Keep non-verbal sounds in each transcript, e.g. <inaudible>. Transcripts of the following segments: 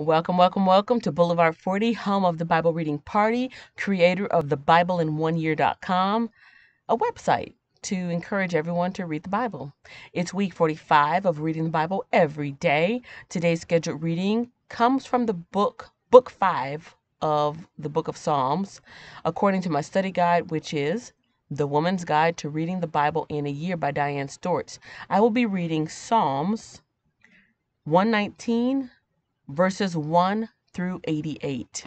Welcome, welcome, welcome to Boulevard 40, home of the Bible Reading Party, creator of the Bible in One Year.com, a website to encourage everyone to read the Bible. It's week 45 of reading the Bible every day. Today's scheduled reading comes from the book, book 5 of the book of Psalms, according to my study guide, which is The Woman's Guide to Reading the Bible in a Year by Diane Stortz. I will be reading Psalms 119 verses 1 through 88.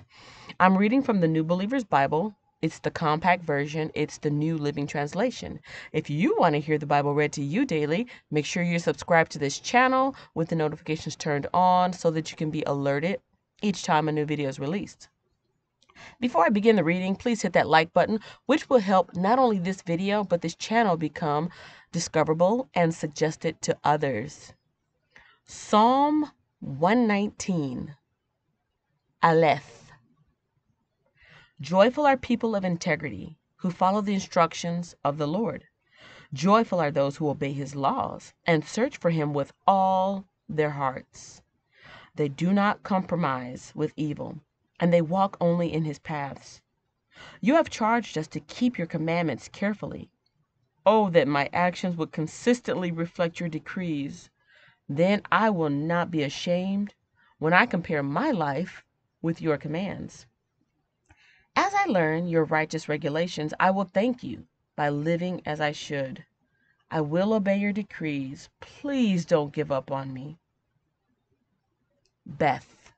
I'm reading from the New Believer's Bible. It's the compact version, it's the New Living Translation. If you want to hear the Bible read to you daily, make sure you're subscribed to this channel with the notifications turned on so that you can be alerted each time a new video is released. Before I begin the reading, please hit that like button, which will help not only this video, but this channel become discoverable and suggested to others. Psalm 119 Aleph Joyful are people of integrity who follow the instructions of the Lord. Joyful are those who obey his laws and search for him with all their hearts. They do not compromise with evil, and they walk only in his paths. You have charged us to keep your commandments carefully. Oh, that my actions would consistently reflect your decrees. Then I will not be ashamed when I compare my life with your commands. As I learn your righteous regulations, I will thank you by living as I should. I will obey your decrees. Please don't give up on me. Beth.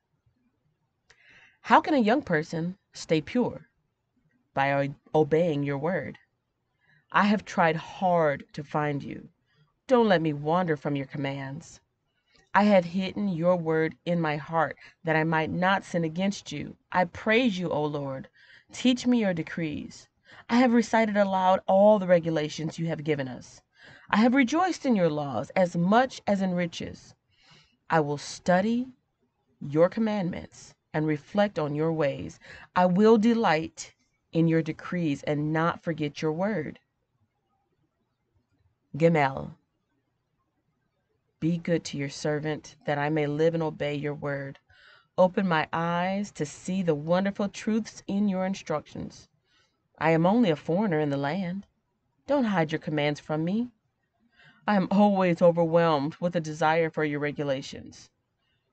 How can a young person stay pure? By obeying your word. I have tried hard to find you. Don't let me wander from your commands. I have hidden your word in my heart that I might not sin against you. I praise you, O Lord. Teach me your decrees. I have recited aloud all the regulations you have given us. I have rejoiced in your laws as much as in riches. I will study your commandments and reflect on your ways. I will delight in your decrees and not forget your word. Gimel. Be good to your servant, that I may live and obey your word. Open my eyes to see the wonderful truths in your instructions. I am only a foreigner in the land. Don't hide your commands from me. I am always overwhelmed with a desire for your regulations.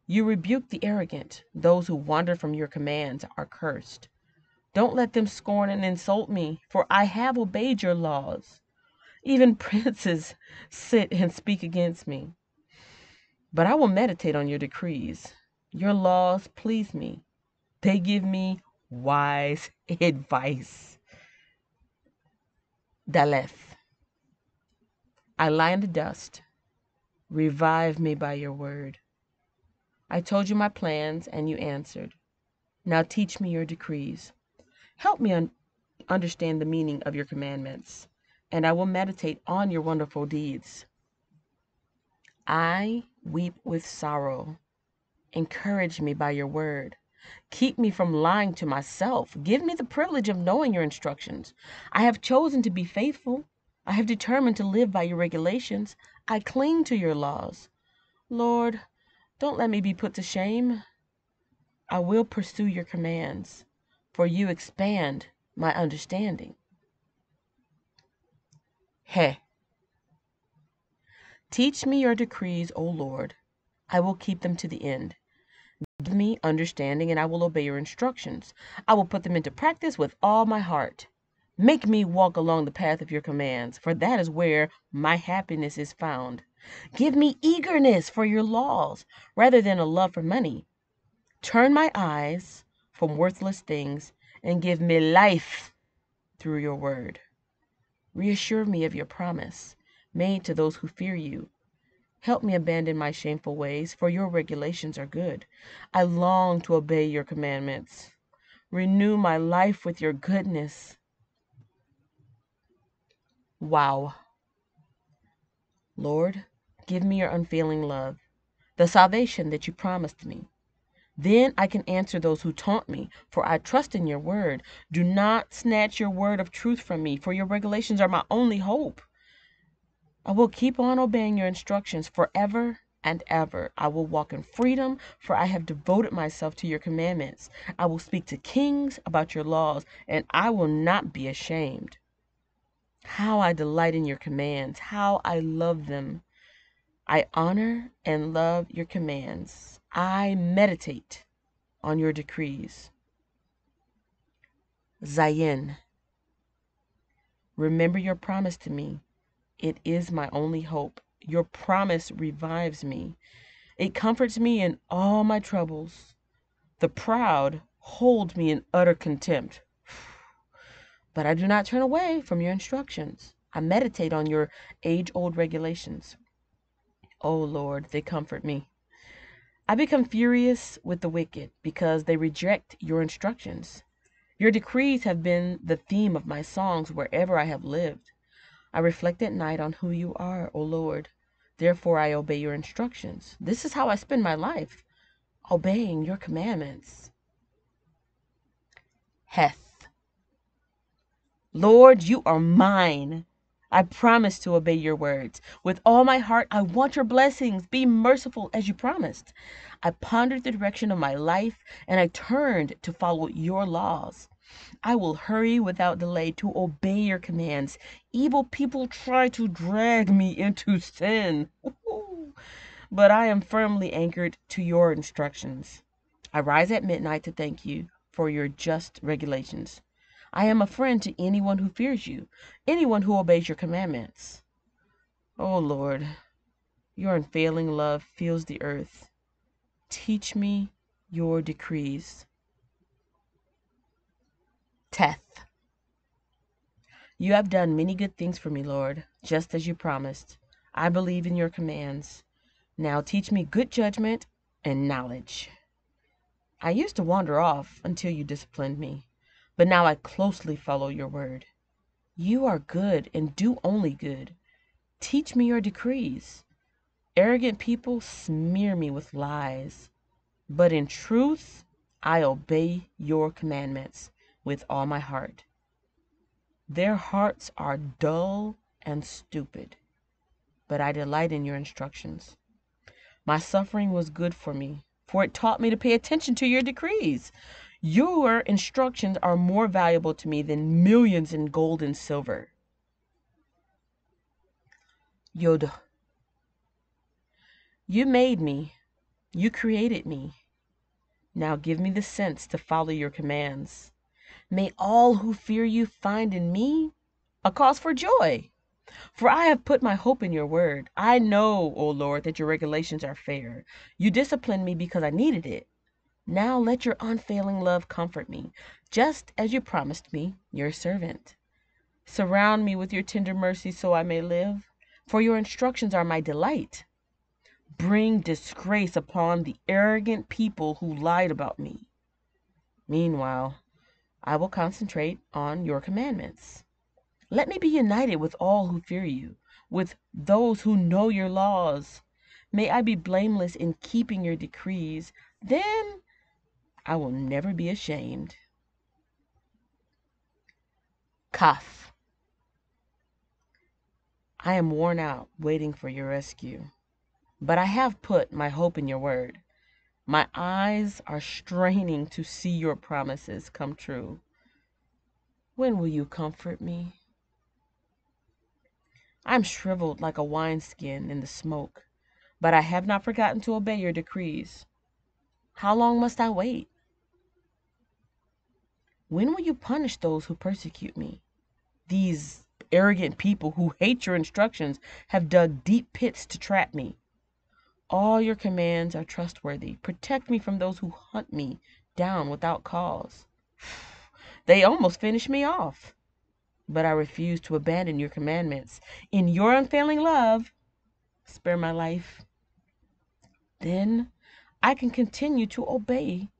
You rebuke the arrogant. Those who wander from your commands are cursed. Don't let them scorn and insult me, for I have obeyed your laws. Even <laughs> princes sit and speak against me. But I will meditate on your decrees. Your laws please me. They give me wise <laughs> advice. Daleth. I lie in the dust. Revive me by your word. I told you my plans, and you answered. Now teach me your decrees. Help me un understand the meaning of your commandments, and I will meditate on your wonderful deeds. I weep with sorrow. Encourage me by your word. Keep me from lying to myself. Give me the privilege of knowing your instructions. I have chosen to be faithful. I have determined to live by your regulations. I cling to your laws. Lord, don't let me be put to shame. I will pursue your commands, for you expand my understanding. He. Teach me your decrees, O Lord. I will keep them to the end. Give me understanding, and I will obey your instructions. I will put them into practice with all my heart. Make me walk along the path of your commands, for that is where my happiness is found. Give me eagerness for your laws rather than a love for money. Turn my eyes from worthless things and give me life through your word. Reassure me of your promise made to those who fear you. Help me abandon my shameful ways, for your regulations are good. I long to obey your commandments. Renew my life with your goodness. Waw. Lord, give me your unfailing love, the salvation that you promised me. Then I can answer those who taunt me, for I trust in your word. Do not snatch your word of truth from me, for your regulations are my only hope. I will keep on obeying your instructions forever and ever. I will walk in freedom, for I have devoted myself to your commandments. I will speak to kings about your laws, and I will not be ashamed. How I delight in your commands, how I love them. I honor and love your commands. I meditate on your decrees. Zayin. Remember your promise to me. It is my only hope. Your promise revives me. It comforts me in all my troubles. The proud hold me in utter contempt. <sighs> But I do not turn away from your instructions. I meditate on your age old regulations. O oh Lord, they comfort me. I become furious with the wicked because they reject your instructions. Your decrees have been the theme of my songs wherever I have lived. I reflect at night on who you are, O Lord. Therefore I obey your instructions. This is how I spend my life, obeying your commandments. Heth. Lord, you are mine. I promise to obey your words. With all my heart, I want your blessings. Be merciful as you promised. I pondered the direction of my life and I turned to follow your laws. I will hurry without delay to obey your commands. Evil people try to drag me into sin, but I am firmly anchored to your instructions. I rise at midnight to thank you for your just regulations. I am a friend to anyone who fears you, anyone who obeys your commandments. O oh Lord, your unfailing love fills the earth. Teach me your decrees. Teth. You have done many good things for me, Lord, just as you promised. I believe in your commands. Now teach me good judgment and knowledge. I used to wander off until you disciplined me, but now I closely follow your word. You are good and do only good. Teach me your decrees. Arrogant people smear me with lies, but in truth I obey your commandments with all my heart. Their hearts are dull and stupid, but I delight in your instructions. My suffering was good for me, for it taught me to pay attention to your decrees. Your instructions are more valuable to me than millions in gold and silver. Yod. You made me. You created me. Now give me the sense to follow your commands. May all who fear you find in me a cause for joy. For I have put my hope in your word. I know, O Lord, that your regulations are fair. You disciplined me because I needed it. Now let your unfailing love comfort me, just as you promised me, your servant. Surround me with your tender mercy so I may live, for your instructions are my delight. Bring disgrace upon the arrogant people who lied about me. Meanwhile, I will concentrate on your commandments. Let me be united with all who fear you, with those who know your laws. May I be blameless in keeping your decrees. Then I will never be ashamed. Kaf. I am worn out waiting for your rescue, but I have put my hope in your word. My eyes are straining to see your promises come true. When will you comfort me? I'm shriveled like a wineskin in the smoke, but I have not forgotten to obey your decrees. How long must I wait? When will you punish those who persecute me? These arrogant people who hate your instructions have dug deep pits to trap me. All your commands are trustworthy. Protect me from those who hunt me down without cause. <sighs> They almost finished me off. But I refuse to abandon your commandments. In your unfailing love, spare my life. Then I can continue to obey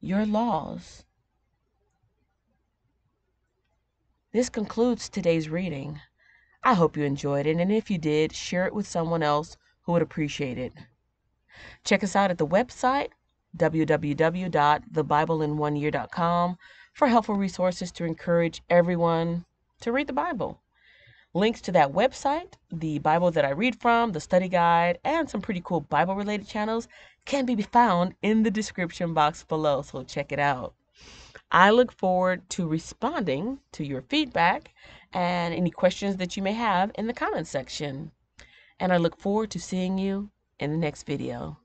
your laws. This concludes today's reading. I hope you enjoyed it, and if you did, share it with someone else who would appreciate it. Check us out at the website, www.thebibleinOneyear.com, for helpful resources to encourage everyone to read the Bible. Links to that website, the Bible that I read from, the study guide, and some pretty cool Bible related channels can be found in the description box below, so check it out. I look forward to responding to your feedback and any questions that you may have in the comments section. And I look forward to seeing you in the next video.